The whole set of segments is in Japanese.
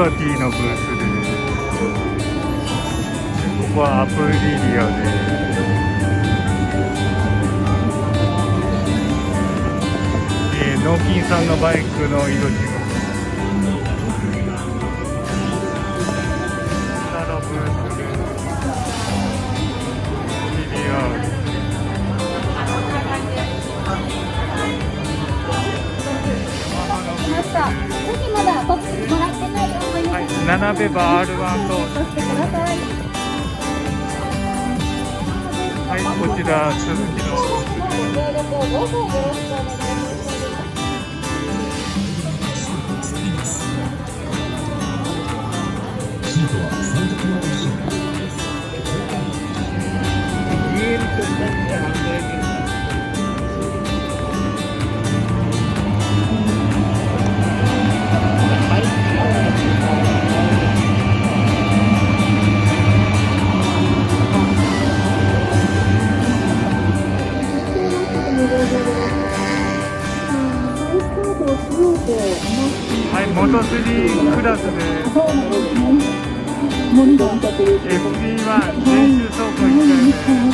カティのブースでここはアプリリアで。えー、納金さんのバイクの色違うはい、斜べば R1 と。はい、こちら鈴木のご協力をどうぞよろしくお願いします。はい、モト3クラスで FP1 練習走行1回目、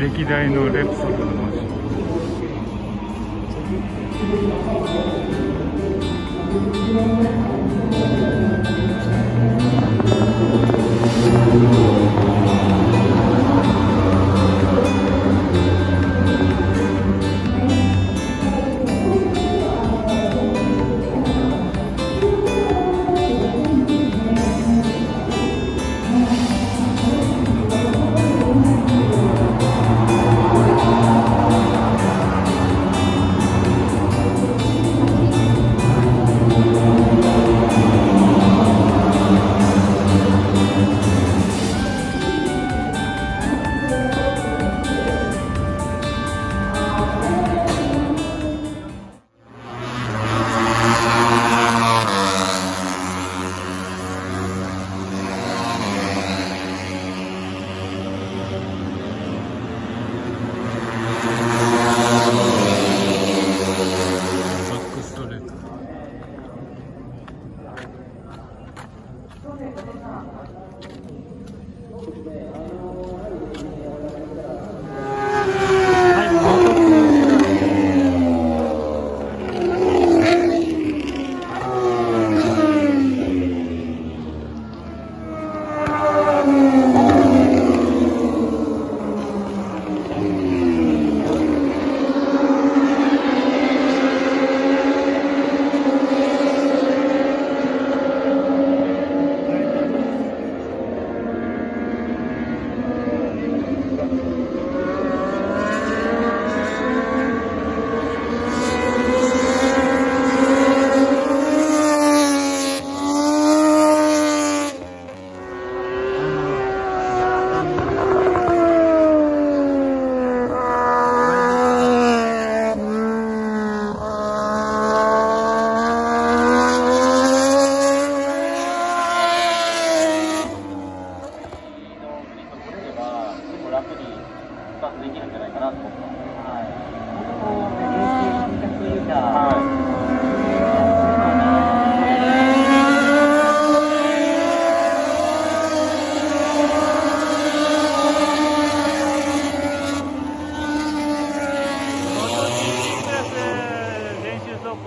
歴代のレプソルのバ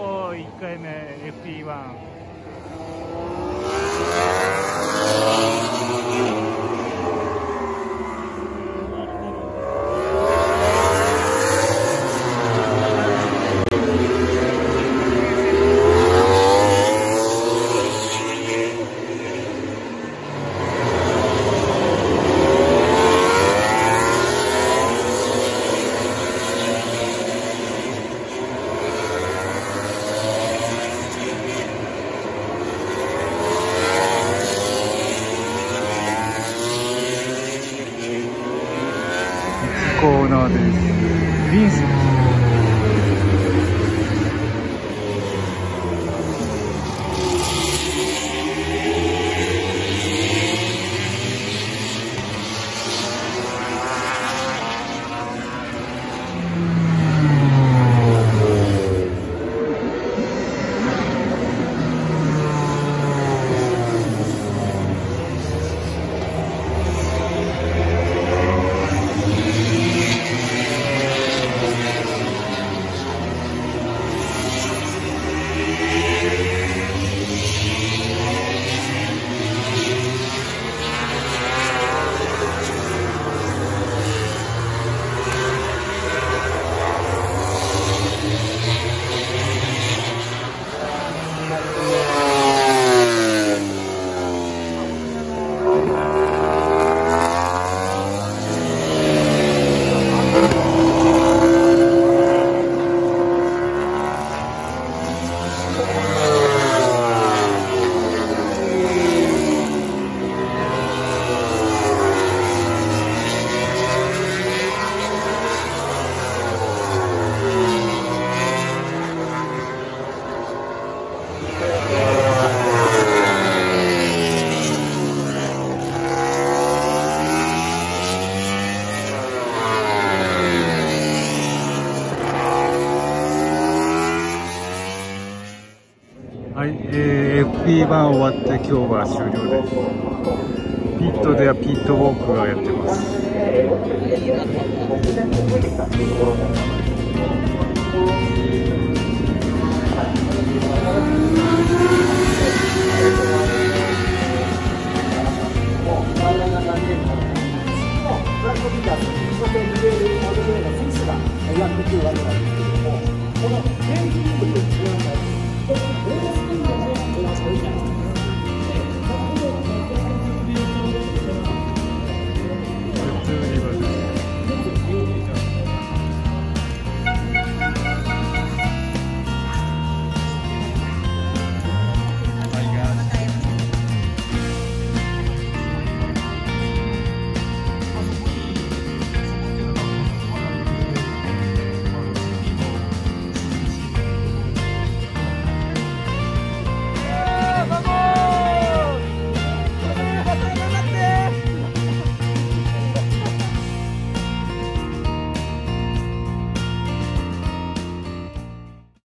1回目 FP1 コーはい、えー、FP1 終わって今日は終了です。ピットではピットウォークがやってます。ブラックビーダーそしてリレールモードウェイの選手がやってくるわけなんです